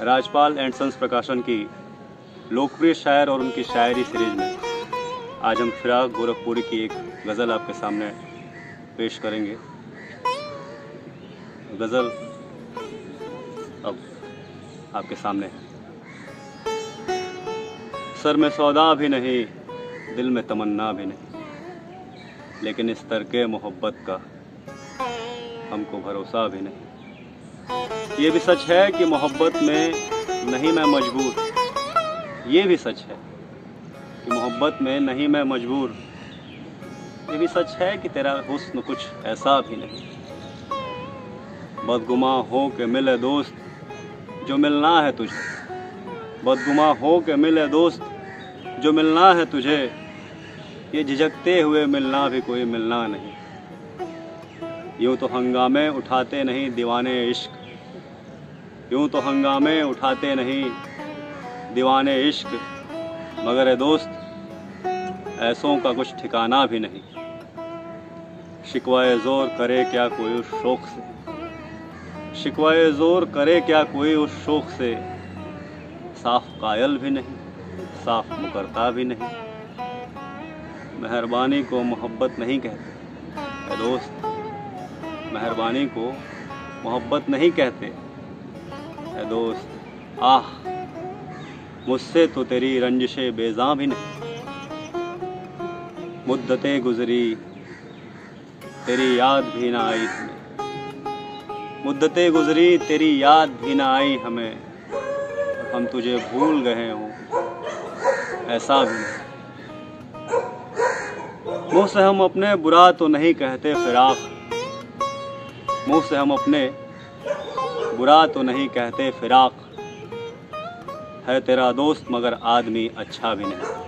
Rajpal and sons प्रकाशन की लोकप्रिय शायर और उनकी शायरी सीरीज़ में। आज हम फिराक गोरखपुरी की एक गज़ल आपके सामने पेश करेंगे। गज़ल अब आपके सामने है। सर में सौदा भी नहीं, दिल में तमन्ना भी नहीं, लेकिन इस तरके मोहब्बत का हमको भरोसा भी नहीं। ये भी सच है कि मोहब्बत में नहीं मैं मजबूर। ये भी सच है कि मोहब्बत में नहीं मैं मजबूर। ये भी सच है कि तेरा हुस्न कुछ ऐसा भी नहीं। बदगुमा हो के मिले दोस्त जो मिलना है तुझे। बदगुमा हो के मिले दोस्त जो मिलना है तुझे। ये झिझकते हुए मिलना भी कोई मिलना नहीं। यूँ तो हंगामे उठाते नहीं दीवाने इश्क। यूँ तो हंगामे उठाते नहीं? दीवाने इश्क, मगर दोस्त, ऐसों का कुछ ठिकाना भी नहीं। शिकवाए ज़ोर करे क्या कोई उस शौक से? शिकवाए ज़ोर करे क्या कोई उस शौक से? साफ़ कायल भी नहीं, साफ़ मुकरता भी नहीं। मेहरबानी को मोहब्बत नहीं कहते। दोस्त, मेहरबानी को मोहब्बत नहीं कहते। दोस्त। आह, मुझसे तो तेरी रंजिशे बेजा भी नहीं। मुद्दतें गुजरी, तेरी याद भी ना आई हमें। मुद्दतें गुजरी, तेरी याद भी ना आई हमें। हम तुझे भूल गए हों, ऐसा भी नहीं। मुँह से हम अपने बुरा तो नहीं कहते फिराक। मुँह से हम अपने बुरा तो नहीं कहते फिराक। है तेरा दोस्त मगर आदमी अच्छा भी नहीं।